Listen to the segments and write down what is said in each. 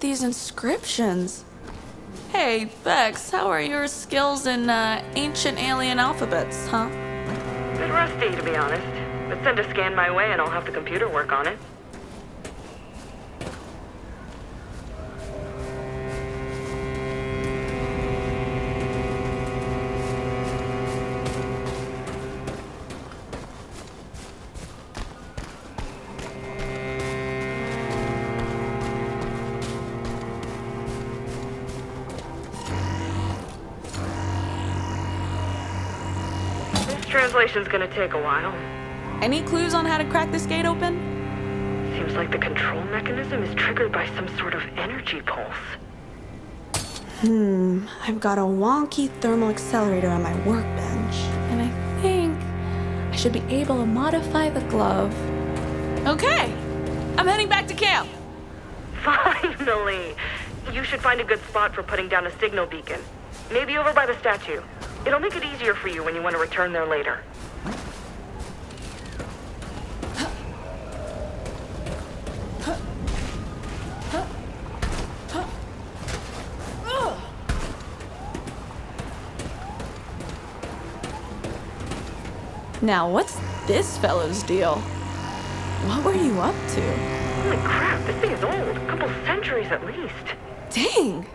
these inscriptions. Hey, Becks, how are your skills in uh, ancient alien alphabets, huh? Bit rusty, to be honest. But send a scan my way and I'll have the computer work on it. Translation's gonna take a while. Any clues on how to crack this gate open? Seems like the control mechanism is triggered by some sort of energy pulse. Hmm, I've got a wonky thermal accelerator on my workbench, and I think I should be able to modify the glove. Okay, I'm heading back to camp. Finally! You should find a good spot for putting down a signal beacon. Maybe over by the statue. It'll make it easier for you when you want to return there later. Now, what's this fellow's deal? What were you up to? Holy crap, this thing is old. A couple centuries at least. Dang!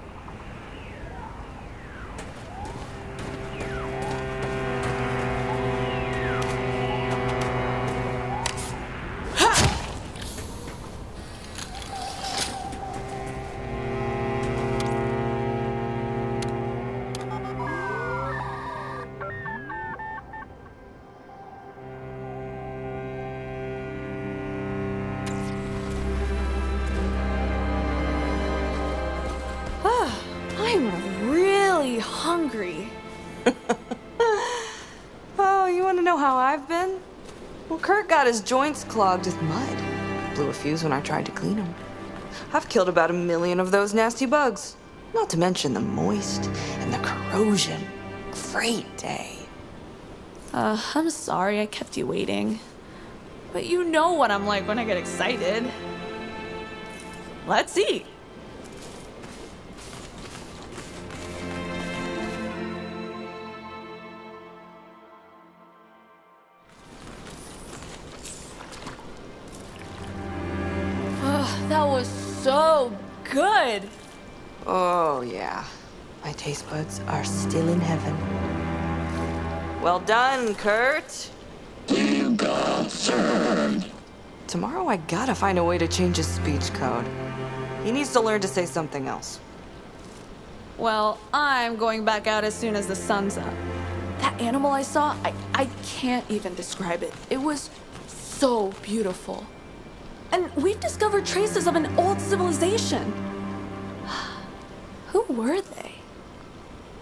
I'm really hungry. Oh, you want to know how I've been? Well, Kurt got his joints clogged with mud. Blew a fuse when I tried to clean them. I've killed about a million of those nasty bugs. Not to mention the moist and the corrosion. Great day. Uh, I'm sorry I kept you waiting. But you know what I'm like when I get excited. Let's eat. Good. Oh, yeah. My taste buds are still in heaven. Well done, Kurt. You got served. Tomorrow I gotta find a way to change his speech code. He needs to learn to say something else. Well, I'm going back out as soon as the sun's up. That animal I saw, I, I can't even describe it. It was so beautiful. And we've discovered traces of an old civilization. Who were they?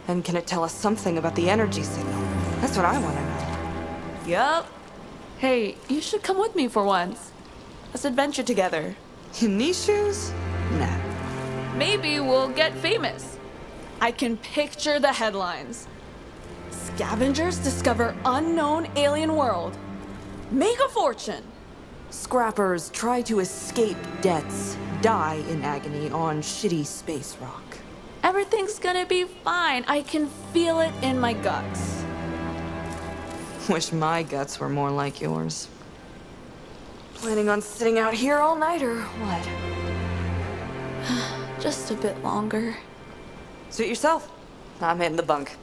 And can it tell us something about the energy signal? That's what I want to know. Yup. Hey, you should come with me for once. Let's adventure together. In these shoes? Nah. Maybe we'll get famous. I can picture the headlines. Scavengers discover unknown alien world. Make a fortune. Scrappers try to escape debts. die in agony on shitty space rock. Everything's gonna be fine. I can feel it in my guts. Wish my guts were more like yours. Planning on sitting out here all night or what? Just a bit longer. Suit yourself. I'm hitting the bunk.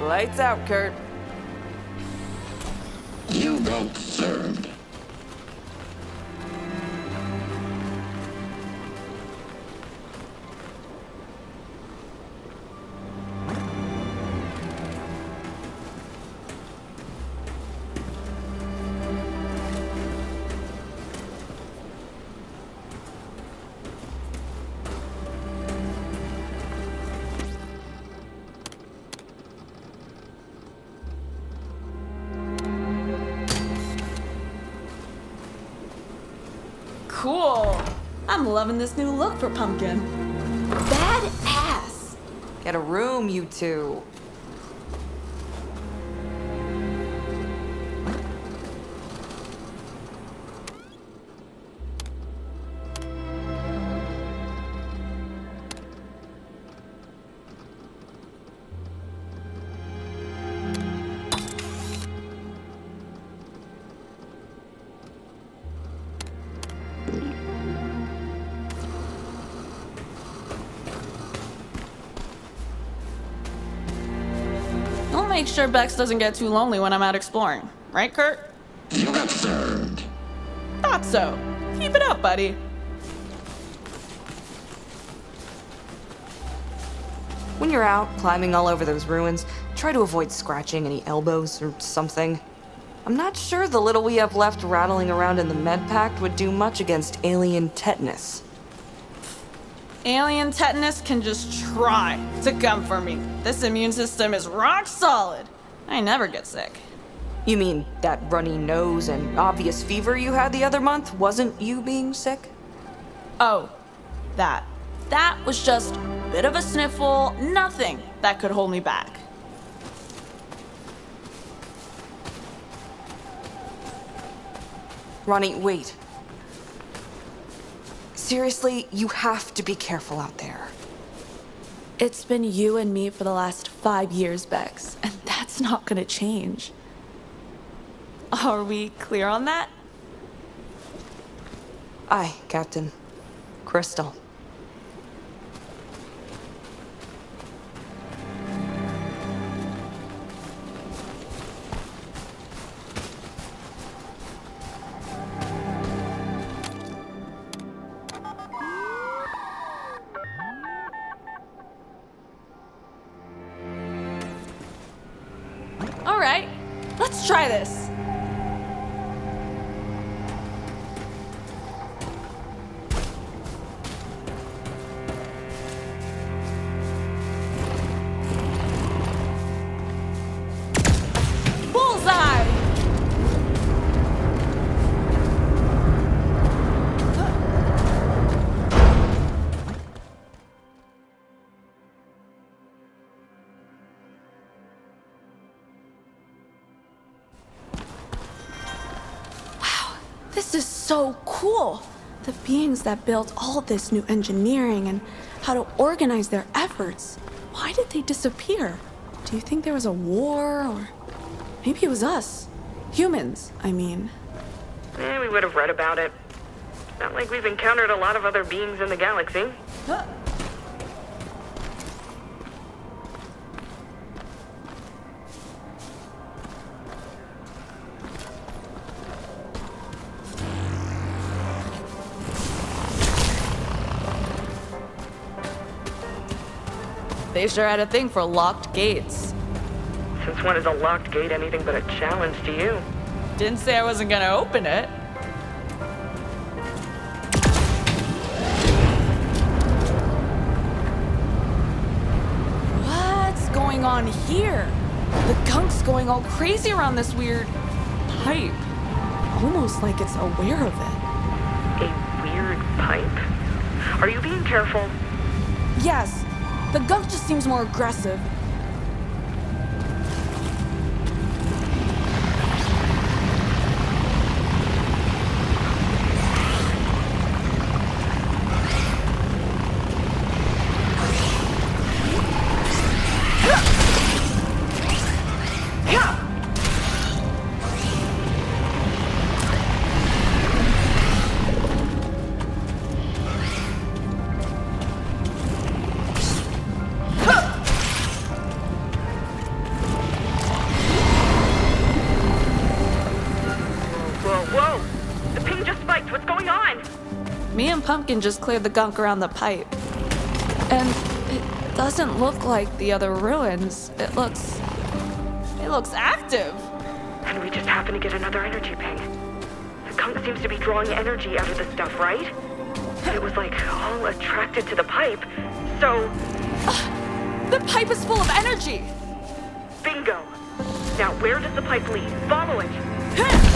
Lights out, Kurt. You got served. Loving this new look for Pumpkin. Badass. Get a room, you two. Make sure Becks doesn't get too lonely when I'm out exploring. Right, Kurt? You got served. Thought so. Keep it up, buddy. When you're out climbing all over those ruins, try to avoid scratching any elbows or something. I'm not sure the little we have left rattling around in the med pact would do much against alien tetanus. Alien tetanus can just try to come for me. This immune system is rock solid. I never get sick. You mean that runny nose and obvious fever you had the other month wasn't you being sick? Oh, that. That was just a bit of a sniffle, nothing that could hold me back. Rani, wait. Seriously, you have to be careful out there. It's been you and me for the last five years, Becks, and that's not gonna change. Are we clear on that? Aye, Captain. Crystal. The beings that built all this new engineering and how to organize their efforts. Why did they disappear? Do you think there was a war or maybe it was us? Humans, I mean. Eh, we would have read about it. Not like we've encountered a lot of other beings in the galaxy. They sure had a thing for locked gates. Since when is a locked gate anything but a challenge to you? Didn't say I wasn't gonna open it. What's going on here? The gunk's going all crazy around this weird pipe. Almost like it's aware of it. A weird pipe? Are you being careful? Yes, the gunk just seems more aggressive. Pumpkin just cleared the gunk around the pipe. And it doesn't look like the other ruins. It looks. It looks active. And we just happen to get another energy ping. The gunk seems to be drawing energy out of the stuff, right? It was like all attracted to the pipe. So, The pipe is full of energy. bingo! Now, where does the pipe lead? Follow it!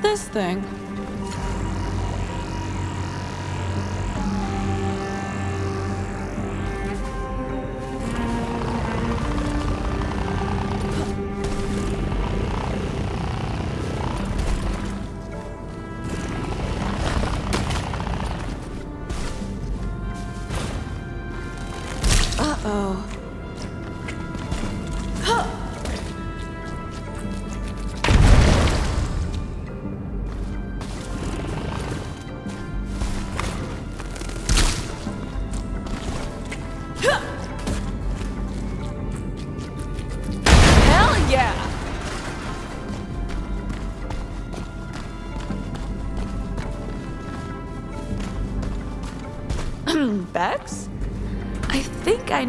What's this thing?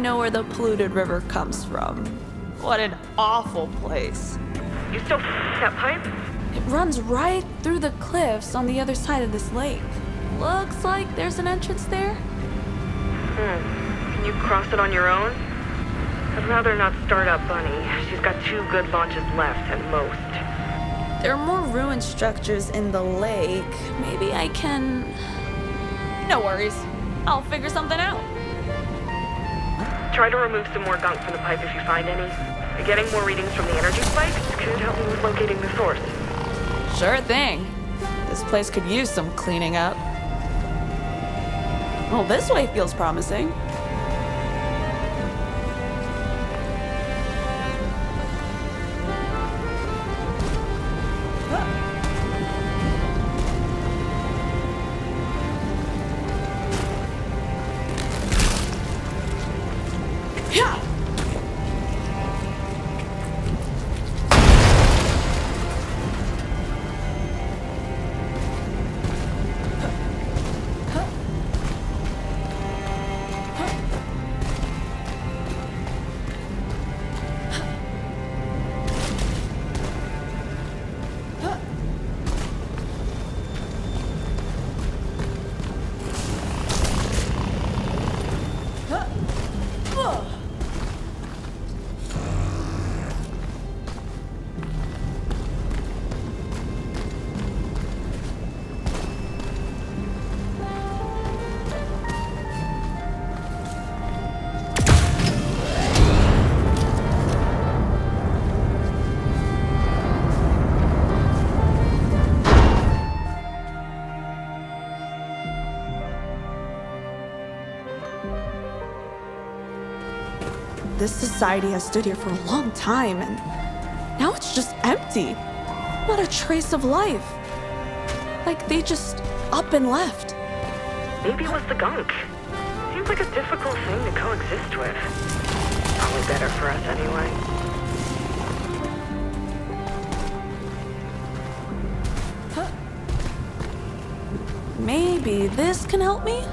Know where the polluted river comes from. What an awful place. You still that pipe? It runs right through the cliffs on the other side of this lake. Looks like there's an entrance there. Hmm. Can you cross it on your own? I'd rather not start up Bunny. She's got two good launches left at most. There are more ruined structures in the lake. Maybe I can. No worries. I'll figure something out. Try to remove some more gunk from the pipe if you find any. Getting more readings from the energy spike could help me with locating the source. Sure thing. This place could use some cleaning up. Well, this way feels promising. This society has stood here for a long time, and now it's just empty. Not a trace of life. Like they just up and left. Maybe it was the gunk. Seems like a difficult thing to coexist with. Probably better for us anyway. Maybe this can help me?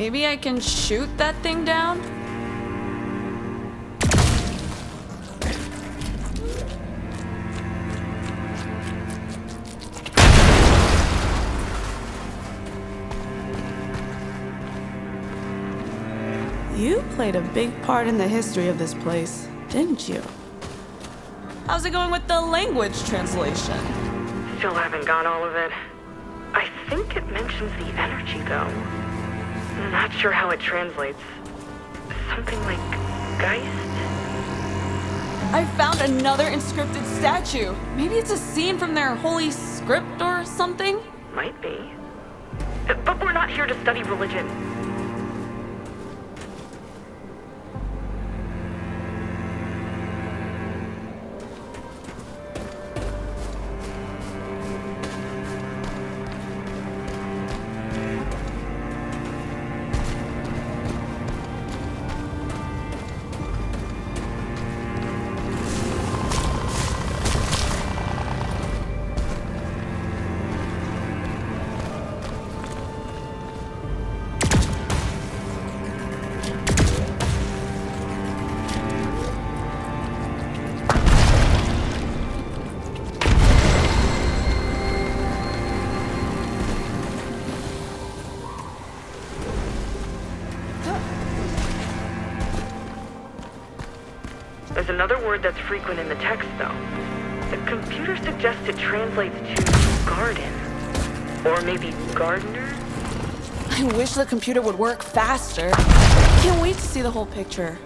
Maybe I can shoot that thing down? You played a big part in the history of this place, didn't you? How's it going with the language translation? Still haven't got all of it. I think it mentions the energy, though. Not sure how it translates. Something like Geist? I found another inscripted statue. Maybe it's a scene from their holy script or something? Might be. But we're not here to study religion. Another word that's frequent in the text, though. The computer suggests it translates to garden. Or maybe gardener? I wish the computer would work faster. Can't wait to see the whole picture.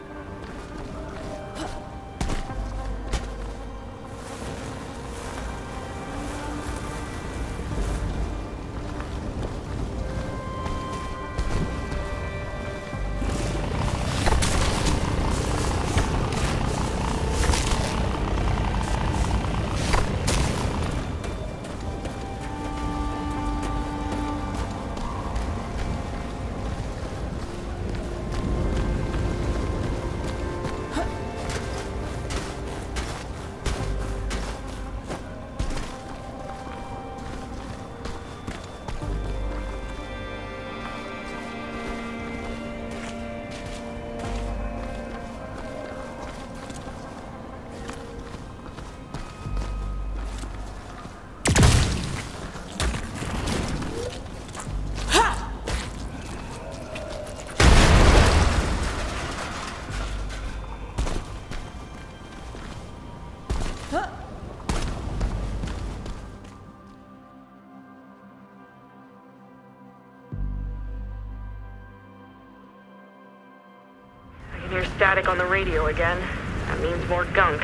Static on the radio again. That means more gunk.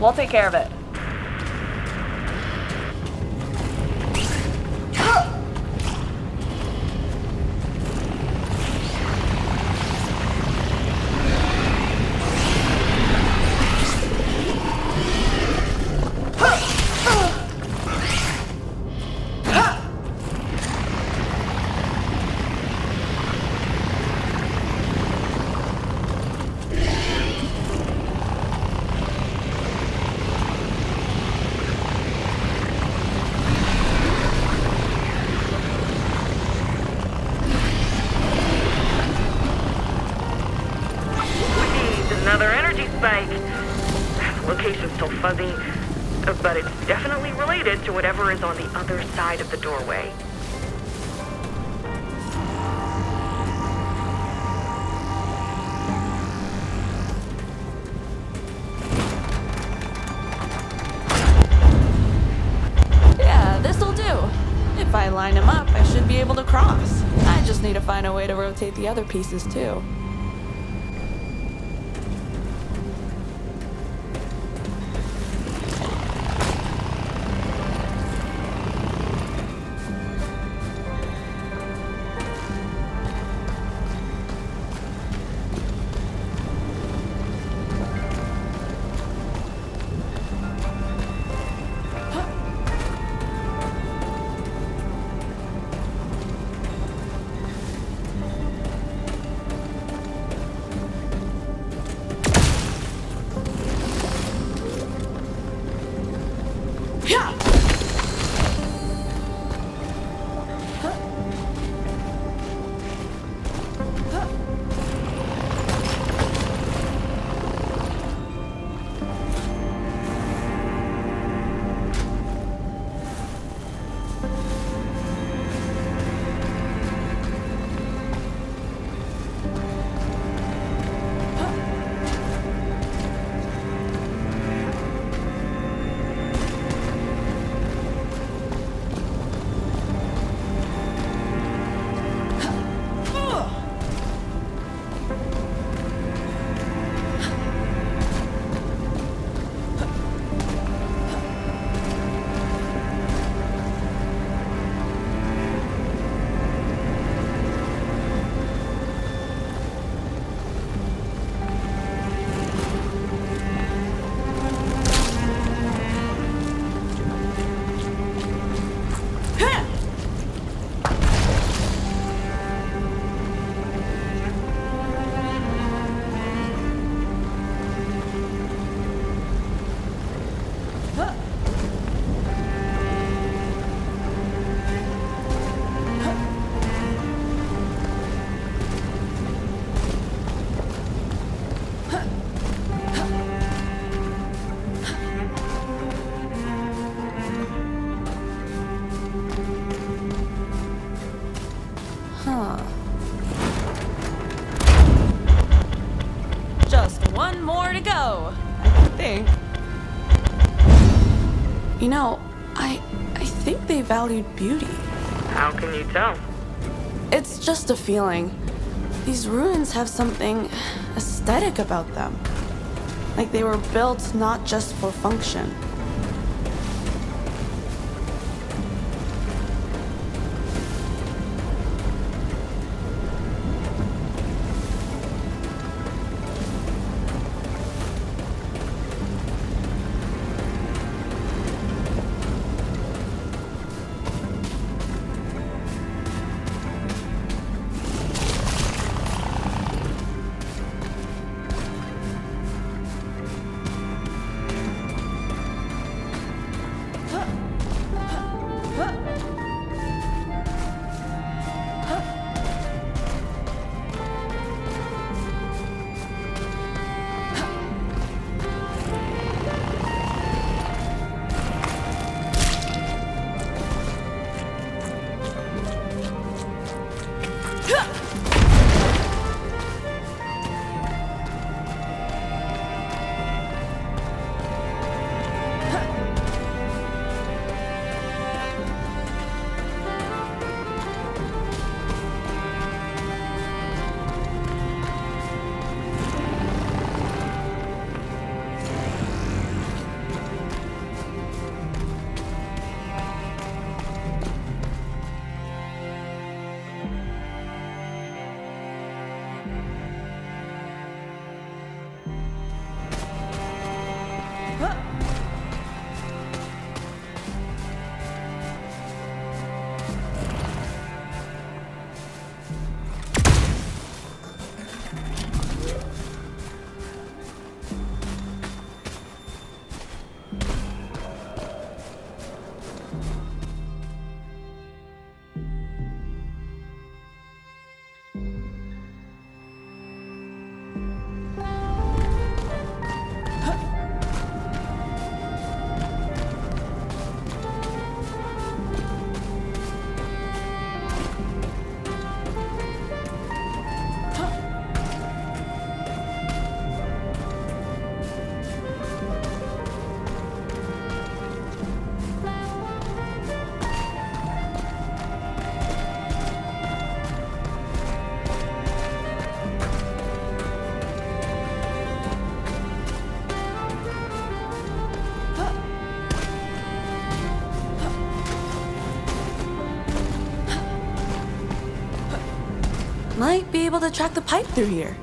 We'll take care of it. Doorway. Yeah, this'll do. If I line them up, I should be able to cross. I just need to find a way to rotate the other pieces too. gonna go. I think. You know, I I think they valued beauty. How can you tell? It's just a feeling. These ruins have something aesthetic about them. Like they were built not just for function. Be able to track the pipe through here.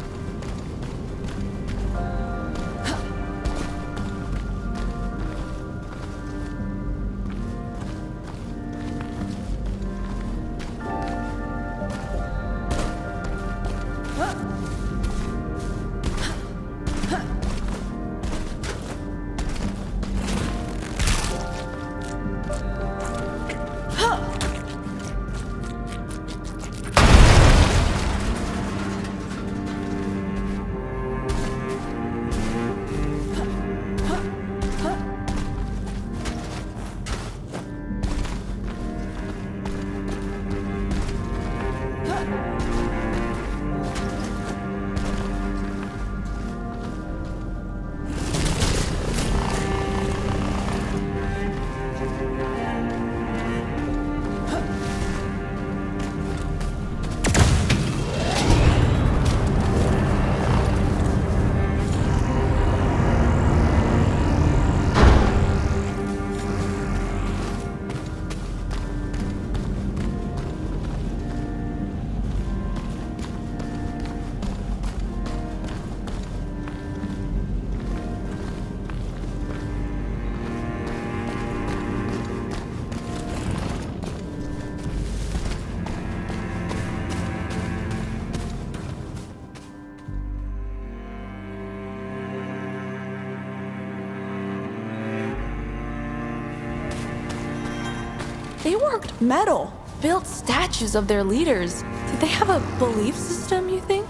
Worked metal, built statues of their leaders. Did they have a belief system, you think?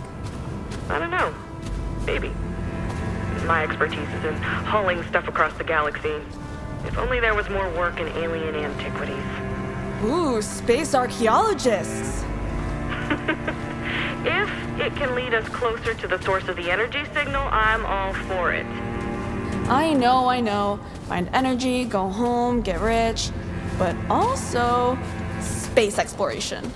I don't know. Maybe. My expertise is in hauling stuff across the galaxy. If only there was more work in alien antiquities. Ooh, space archaeologists! If it can lead us closer to the source of the energy signal, I'm all for it. I know, I know. Find energy, go home, get rich, but also space exploration.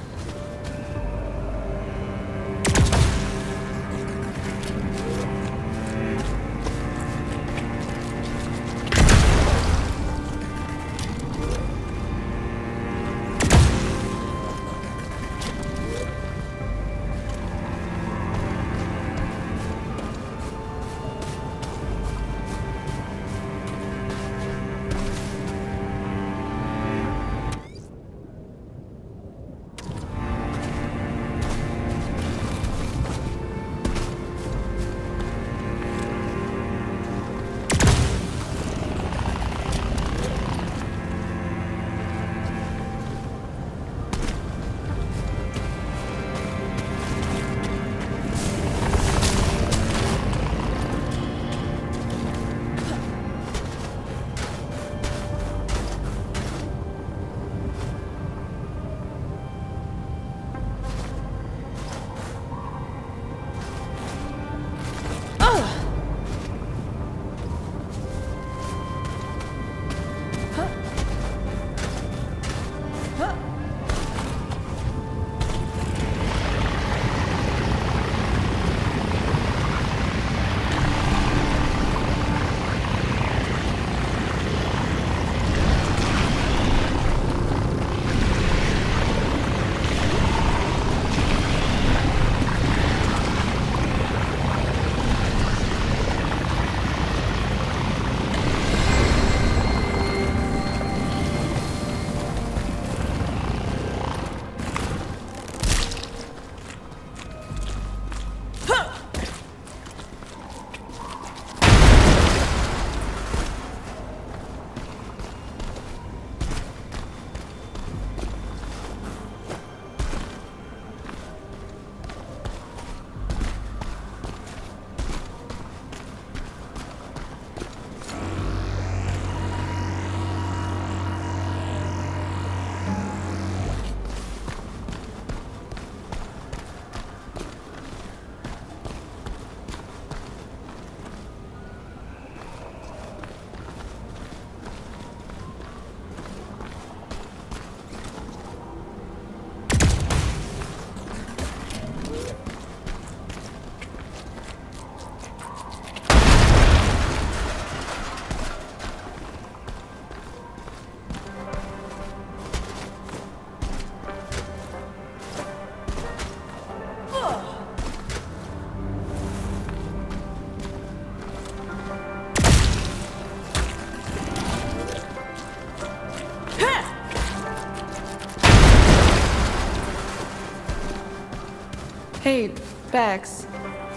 Hey, Becks,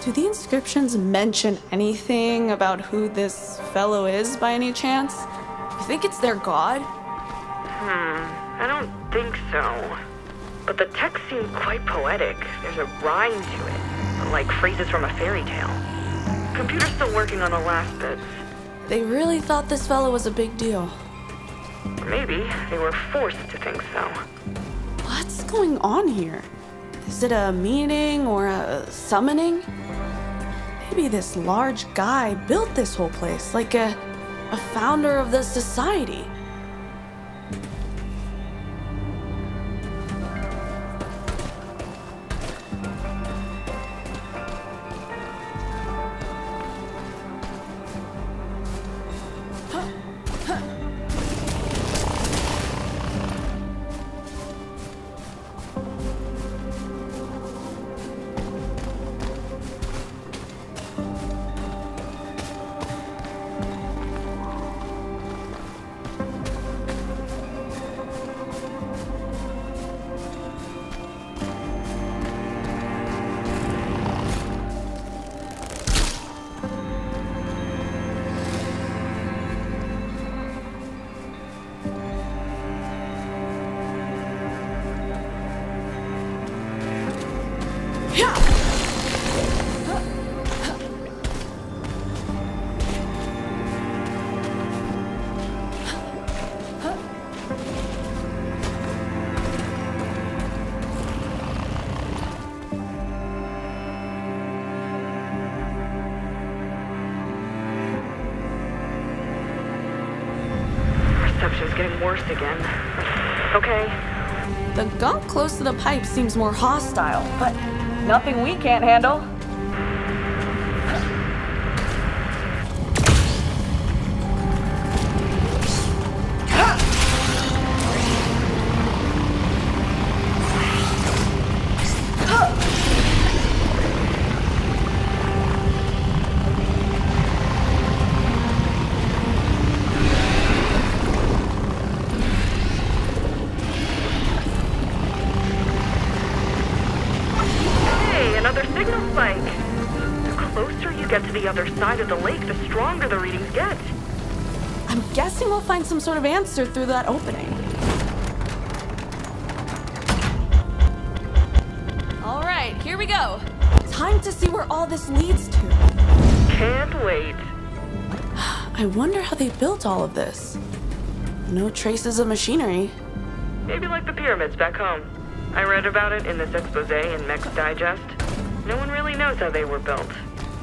do the inscriptions mention anything about who this fellow is by any chance? You think it's their god? Hmm, I don't think so. But the text seemed quite poetic. There's a rhyme to it, like phrases from a fairy tale. Computer's still working on the last bits. They really thought this fellow was a big deal. Maybe they were forced to think so. What's going on here? Is it a meeting or a summoning? Maybe this large guy built this whole place, like a, a founder of the society. Worse again. Okay? The gunk close to the pipe seems more hostile, but nothing we can't handle. Sort of answer through that opening. All right, here we go. Time to see where all this leads to. Can't wait. I wonder how they built all of this. No traces of machinery. Maybe like the pyramids back home. I read about it in this expose in Mech's Digest. No one really knows how they were built.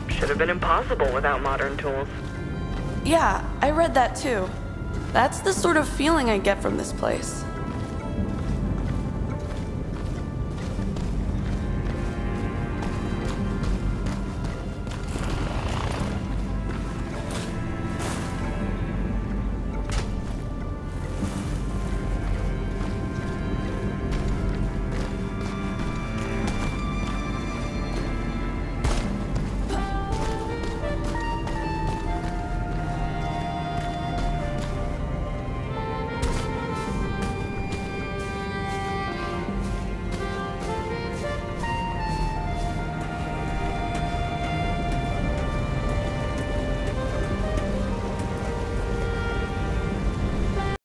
Should have been impossible without modern tools. Yeah, I read that too. That's the sort of feeling I get from this place.